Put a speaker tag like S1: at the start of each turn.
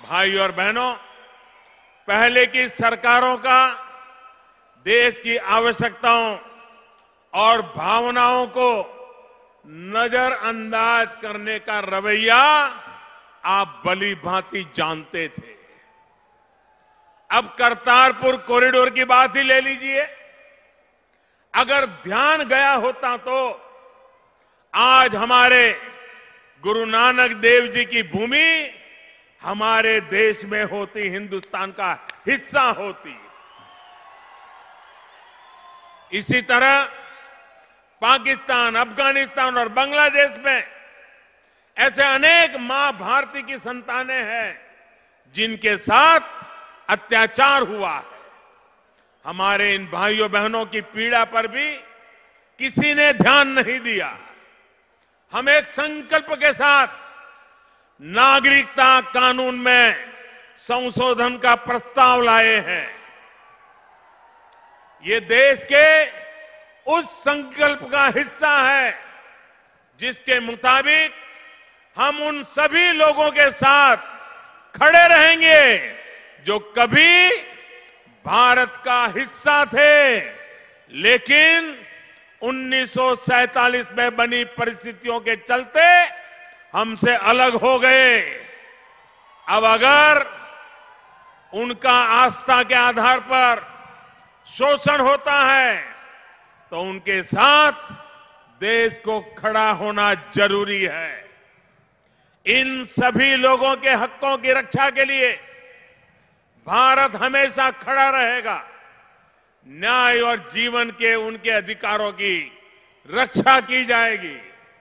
S1: भाई और बहनों, पहले की सरकारों का देश की आवश्यकताओं और भावनाओं को नजरअंदाज करने का रवैया आप भली भांति जानते थे। अब करतारपुर कॉरिडोर की बात ही ले लीजिए। अगर ध्यान गया होता तो आज हमारे गुरु नानक देव जी की भूमि हमारे देश में होती हिंदुस्तान का हिस्सा होती। इसी तरह पाकिस्तान, अफ़गानिस्तान और बांग्लादेश में ऐसे अनेक माँ भारती की संतानें हैं, जिनके साथ अत्याचार हुआ है। हमारे इन भाइयों बहनों की पीड़ा पर भी किसी ने ध्यान नहीं दिया। हम एक संकल्प के साथ नागरिकता कानून में संशोधन का प्रस्ताव लाए हैं। ये देश के उस संकल्प का हिस्सा है, जिसके मुताबिक हम उन सभी लोगों के साथ खड़े रहेंगे जो कभी भारत का हिस्सा थे। लेकिन 1947 में बनी परिस्थितियों के चलते हमसे अलग हो गए। अब अगर उनका आस्था के आधार पर शोषण होता है तो उनके साथ देश को खड़ा होना ज़रूरी है। इन सभी लोगों के हकों की रक्षा के लिए भारत हमेशा खड़ा रहेगा। न्याय और जीवन के उनके अधिकारों की रक्षा की जाएगी।